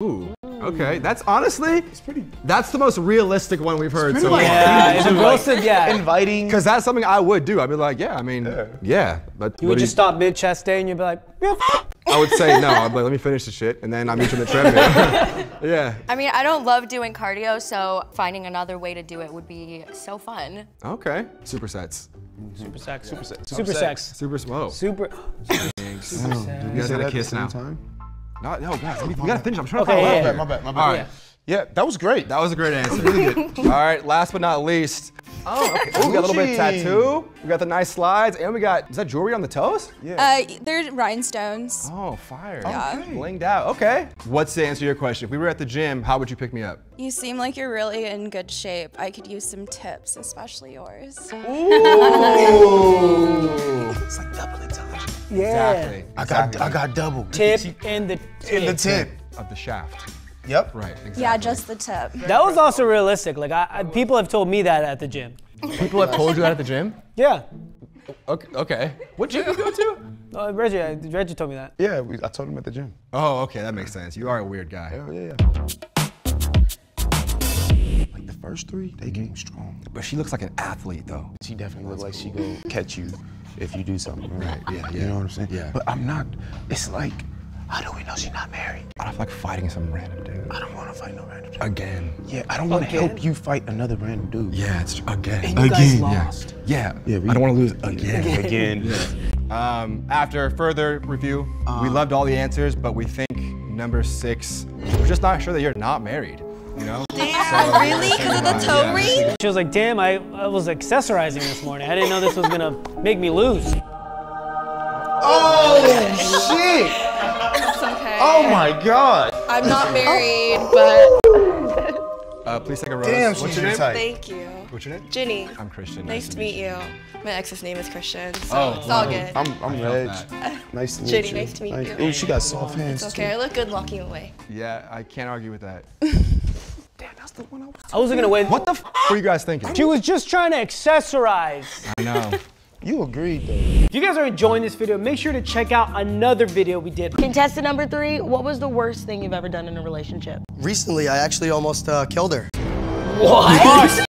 Ooh. Okay, that's honestly, it's pretty. That's the most realistic one we've heard. So Yeah, it's a roasted, yeah. Inviting. because that's something I would do. I'd be like, yeah, I mean, yeah, but You would do just stop mid chest day and you'd be like, yeah, f- I would say no. I'd be like, let me finish the shit, and then I'm each the treadmill. yeah. I mean, I don't love doing cardio, so finding another way to do it would be so fun. Okay. Supersets. super sex. Super sex. Super sex. Super. Whoa. Super. You guys gotta kiss now. Time? No, no, guys, we gotta finish. I'm trying to Okay, follow yeah, up. yeah. My bad, my bad. All right. Yeah, that was great. That was a great answer. really good. All right, last but not least. Oh, okay. Ooh, we got a little bit of tattoo. We got the nice slides, and we got, is that jewelry on the toes? Yeah. Uh, they're rhinestones. Oh, fire. Yeah. Okay. Blinged out. Okay. What's the answer to your question? If we were at the gym, how would you pick me up? You seem like you're really in good shape. I could use some tips, especially yours. It's like double intelligence. Yeah. Exactly. I got, I got double. Tip and the in the tip. tip. Of the shaft. Yep. Right. Exactly. Yeah, just the tip. That was also realistic. Like, I, I, people have told me that at the gym. People have told you that at the gym? Yeah. Okay. okay. What gym you go to? Uh, Reggie, Reggie told me that. Yeah, we, I told him at the gym. Oh, okay. That makes sense. You are a weird guy. Yeah, yeah, yeah. Like the first three, they came strong. But she looks like an athlete, though. She definitely looks like she go catch you if you do something right. yeah, You yeah. know what I'm saying? Yeah. But I'm not. It's like, how do we know she's not married? I don't feel like fighting some random dude. I don't want to fight no random dude. Again. Yeah, I don't want to Again? help you fight another random dude. Yeah, it's again. And you guys Again. lost. Yeah. Yeah, we- I don't want to lose again. Again. Um, after further review, Uh-huh. we loved all the answers, but we think number six, we're just not sure that you're not married. You know? Damn, really? Because of the toe Yeah. ring? She was like, damn, I, I was accessorizing this morning. I didn't know this was gonna make me lose. Oh shit! It's okay. Oh my god! I'm not married, but Uh, please take a rose. Damn, What's your your name? type. thank you. What's your name? Ginny. I'm Christian. Nice to meet you. My ex's name is Christian, so Oh, it's all good. I'm I'm Reg. Nice to meet Ginny, you. nice to meet you. Ooh, she got soft hands. It's okay. I look good walking away. Yeah, I can't argue with that. Damn, that's the one I was. I wasn't gonna wait. What the f were you guys thinking? She was just trying to accessorize. I know. You agreed though. If you guys are enjoying this video, make sure to check out another video we did. Contestant number three, what was the worst thing you've ever done in a relationship? Recently, I actually almost uh, killed her. What?